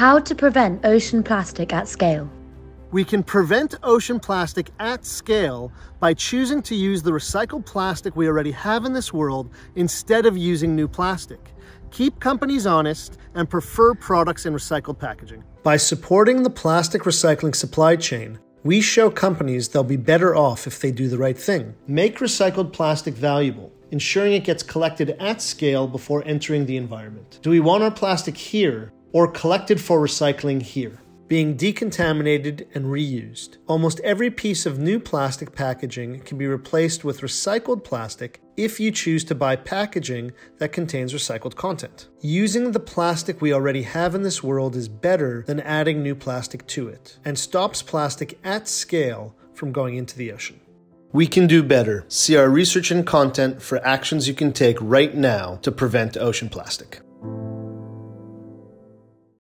How to prevent ocean plastic at scale. We can prevent ocean plastic at scale by choosing to use the recycled plastic we already have in this world instead of using new plastic. Keep companies honest and prefer products in recycled packaging. By supporting the plastic recycling supply chain, we show companies they'll be better off if they do the right thing. Make recycled plastic valuable, ensuring it gets collected at scale before entering the environment. Do we want our plastic here or collected for recycling here? being decontaminated and reused. Almost every piece of new plastic packaging can be replaced with recycled plastic if you choose to buy packaging that contains recycled content. Using the plastic we already have in this world is better than adding new plastic to it and stops plastic at scale from going into the ocean. We can do better. See our research and content for actions you can take right now to prevent ocean plastic.